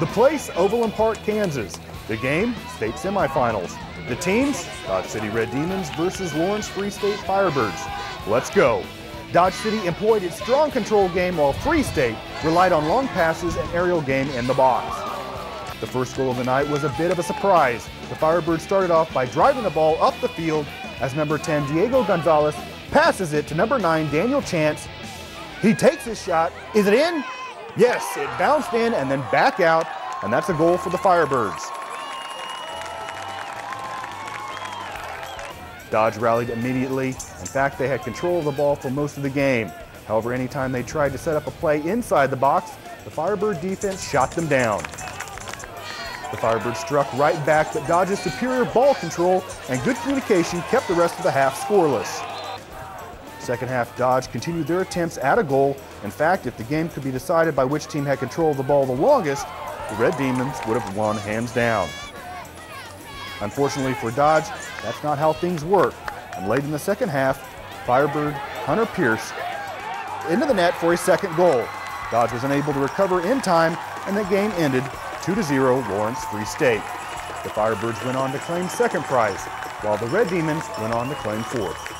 The place, Overland Park, Kansas. The game, state semifinals. The teams, Dodge City Red Demons versus Lawrence Free State Firebirds. Let's go. Dodge City employed its strong control game while Free State relied on long passes and aerial game in the box. The first goal of the night was a bit of a surprise. The Firebirds started off by driving the ball up the field as number 10 Diego Gonzalez passes it to number 9 Daniel Chance. He takes his shot. Is it in? Yes, it bounced in and then back out, and that's a goal for the Firebirds. Dodge rallied immediately. In fact, they had control of the ball for most of the game. However, anytime they tried to set up a play inside the box, the Firebird defense shot them down. The Firebirds struck right back, but Dodge's superior ball control and good communication kept the rest of the half scoreless. Second half, Dodge continued their attempts at a goal. In fact, if the game could be decided by which team had control of the ball the longest, the Red Demons would have won hands down. Unfortunately for Dodge, that's not how things work. And late in the second half, Firebird Hunter Pierce into the net for a second goal. Dodge was unable to recover in time, and the game ended 2-0 Lawrence Free State. The Firebirds went on to claim second prize, while the Red Demons went on to claim fourth.